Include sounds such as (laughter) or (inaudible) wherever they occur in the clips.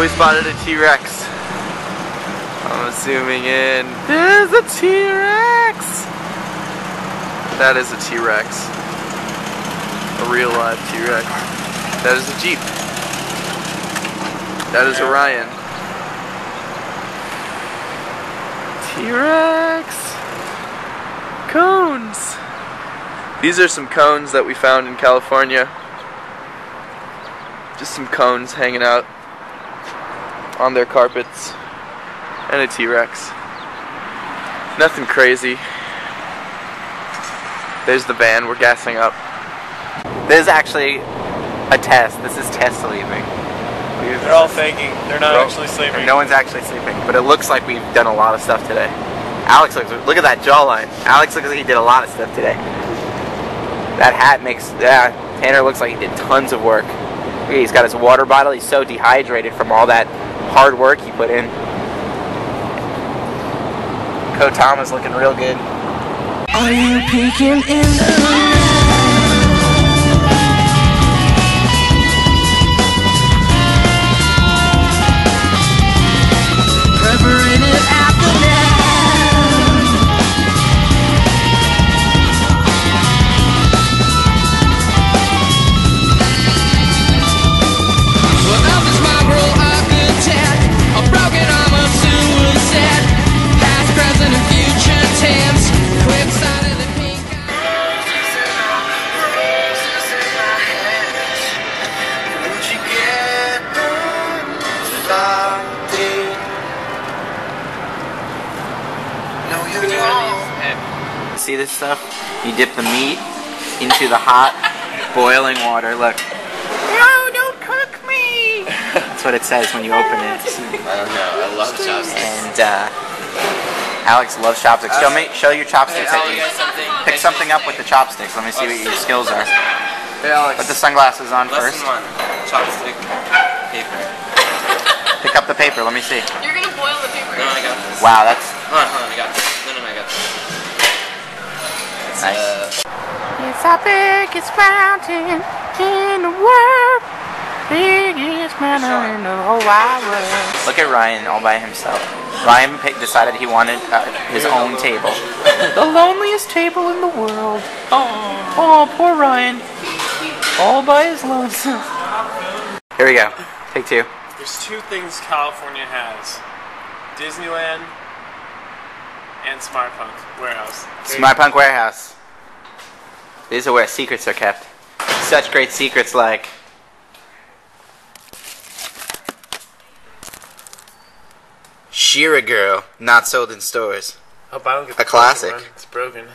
we spotted a T-Rex. I'm zooming in. There's a T-Rex! That is a T-Rex. A real live T-Rex. That is a Jeep. That is Orion. T-Rex! Cones! These are some cones that we found in California. Just some cones hanging out on their carpets. And a T-Rex. Nothing crazy. There's the van, we're gassing up. This is actually a test. This is test leaving. They're all faking. They're not actually sleeping. No one's actually sleeping, but it looks like we've done a lot of stuff today. Alex looks. Look at that jawline. Alex looks like he did a lot of stuff today. That hat makes. Yeah, Tanner looks like he did tons of work. He's got his water bottle. He's so dehydrated from all that hard work he put in. Co Tom is looking real good. Are you peeking in See this stuff? You dip the meat into the hot, boiling water. Look. No, don't cook me! (laughs) That's what it says when you open it. (laughs) I don't know, I love chopsticks. And uh, Alex loves chopsticks. Show me, show your chopsticks. that you- Pick something up with the chopsticks. Let me see what your skills are. Hey Alex, Put the sunglasses on first. one. Chopstick paper. Pick up the paper. Let me see. You're gonna boil the paper. No, I got this. Wow, that's Hold on, hold on, I got this. No, no, no, I got this. Nice. It's the biggest mountain in the world. Biggest mountain in the whole wide world. Look at Ryan all by himself. Ryan picked, decided he wanted uh, his own table. The loneliest table in the world. Oh, oh, poor Ryan. All by his lonesome. Here we go. Take two. There's two things California has: Disneyland and Smartpunk Warehouse. My punk warehouse. These are where secrets are kept. Such great secrets like Shira Girl, not sold in stores. Oh, Hope I don't get A classic. one. It's broken.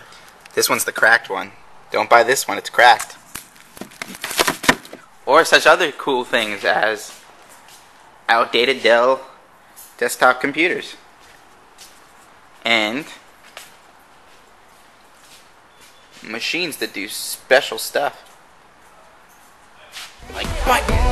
This one's the cracked one. Don't buy this one, it's cracked. Or such other cool things as outdated Dell desktop computers. And machines that do special stuff. Like buttons.